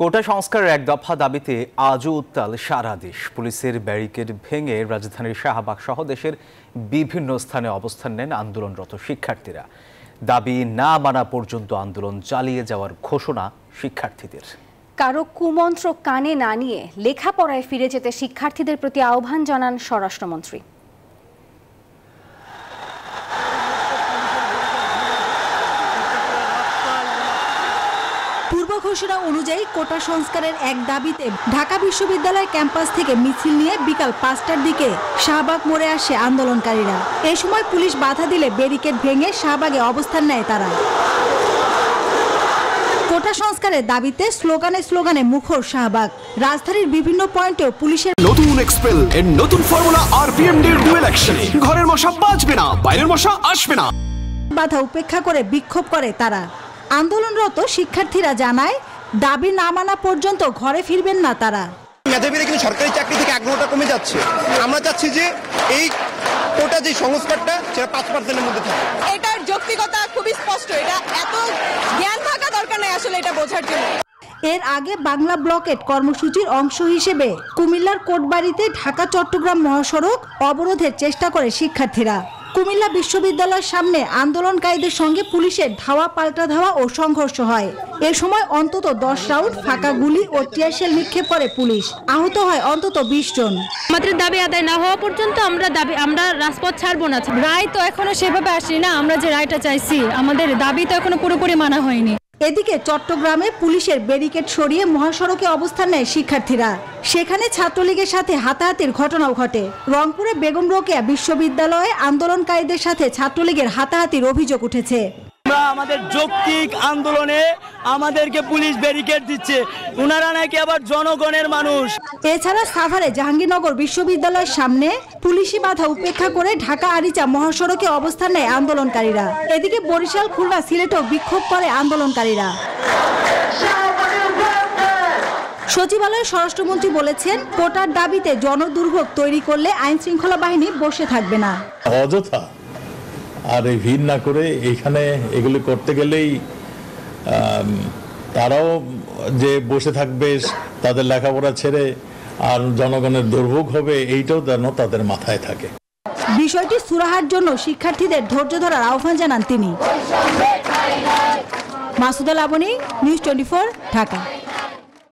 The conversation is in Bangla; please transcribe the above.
কোটা সংস্কারের এক দফা দাবিতে আজও উত্তাল সারা দেশ। পুলিশের ব্যারিকেড ভেঙে রাজধানীর শাহবাগ সহ দেশের বিভিন্ন স্থানে অবস্থান নেন আন্দোলনরত শিক্ষার্থীরা। দাবি না মানা পর্যন্ত আন্দোলন চালিয়ে যাওয়ার ঘোষণা শিক্ষার্থীদের। কারও কুমন্ত্র কানে না নিয়ে লেখাপড়ায় ফিরে যেতে শিক্ষার্থীদের প্রতি আহ্বান জানান স্বরাষ্ট্রমন্ত্রী। ঘোষণা অনুযায়ী কোটা সংস্কারের এক দাবিতে ঢাকা বিশ্ববিদ্যালয় ক্যাম্পাস থেকে মিছিল নিয়ে বিকাল পাঁচটার দিকে শাহবাগ মোড়ে আসে আন্দোলনকারীরা। এ সময় পুলিশ বাধা দিলে ব্যারিকেড ভেঙে শাহবাগে অবস্থান নেয় তারা। কোটা সংস্কারের দাবিতে স্লোগানে স্লোগানে মুখর শাহবাগ। রাজধানীর বিভিন্ন পয়েন্টেও পুলিশের নতুন এক্সপেল এর নতুন ফর্মুলা আরপিএম ডির ডুয়েল অ্যাকশনে ঘরের মশা বাঁচবে না বাইরের মশা আসবে না। বাধা উপেক্ষা করে বিক্ষোভ করে তারা। আন্দোলনরত শিক্ষার্থীরা জানায় দাবি না মানা পর্যন্ত ঘরে ফিরবেন না তারা। মেধাবীরা কিন্তু সরকারি চাকরি থেকে আগ্রহটা কমে যাচ্ছে। আমরা চাচ্ছি যে এই কোটা যে সংস্কারটা সেটা পাঁচ পার্সেন্টের মধ্যে থাকে এটার যৌক্তিকতা খুবই স্পষ্ট। এটা এত জ্ঞান থাকা দরকার নেই আসলে এটা বোঝার জন্য। এর আগে বাংলা ব্লকেট কর্মসূচির অংশ হিসেবে কুমিল্লার কোটবাড়িতে ঢাকা চট্টগ্রাম মহাসড়ক অবরোধের চেষ্টা করে শিক্ষার্থীরা। কুমিল্লা বিশ্ববিদ্যালয়ের সামনে আন্দোলনকারীদের সঙ্গে পুলিশের ধাওয়া পাল্টা ধাওয়া ও সংঘর্ষ হয়। এ সময় অন্তত দশ রাউন্ড ফাঁকা গুলি ও টিয়ারশেল নিক্ষেপ করে পুলিশ। আহত হয় অন্তত বিশ জন। আমাদের দাবি আদায় না হওয়া পর্যন্ত আমরা দাবি, আমরা রাজপথ ছাড়বো না। রায় তো এখনও সেভাবে আসেনি না, আমরা যে রায়টা চাইছি, আমাদের দাবি তো এখনও পুরোপুরি মানা হয়নি। এদিকে চট্টগ্রামে পুলিশের ব্যারিকেড সরিয়ে মহাসড়কে অবস্থান নেয় শিক্ষার্থীরা। সেখানে ছাত্রলীগের সাথে হাতাহাতির ঘটনাও ঘটে। রংপুরে বেগম রোকেয়া বিশ্ববিদ্যালয়ে আন্দোলনকারীদের সাথে ছাত্রলীগের হাতাহাতির অভিযোগ উঠেছে। আমরা আমাদের যৌক্তিক আন্দোলনে আমাদেরকে পুলিশ ব্যারিকেড দিচ্ছে। ওনারা নাকি আবার জনগণের মানুষ। এছাড়া সাভারে জাহাঙ্গীরনগর বিশ্ববিদ্যালয়ের সামনে পুলিশি বাধা উপেক্ষা করে ঢাকা আরিচা মহাসড়কে অবস্থান নেয় আন্দোলনকারীরা। এদিকে বরিশাল খুলনা সিলেটেও বিক্ষোভ করে আন্দোলনকারীরা। সচিবালয়ের স্বরাষ্ট্রমন্ত্রী বলেছেন কোটার দাবিতে জনদুর্ভোগ তৈরি করলে আইন শৃঙ্খলা বাহিনী বসে থাকবে না। অযথা আর এই ভিড় না করে এইখানে এগুলি করতে গেলেই তারাও যে বসে থাকবে, তাদের লেখাপড়া ছেড়ে আর জনগণের দুর্ভোগ হবে, এইটাও যেন তাদের মাথায় থাকে। বিষয়টি সুরাহার জন্য শিক্ষার্থীদের ধৈর্য ধরার আহ্বান জানান তিনি। Masuda Laboni news twenty Dhaka.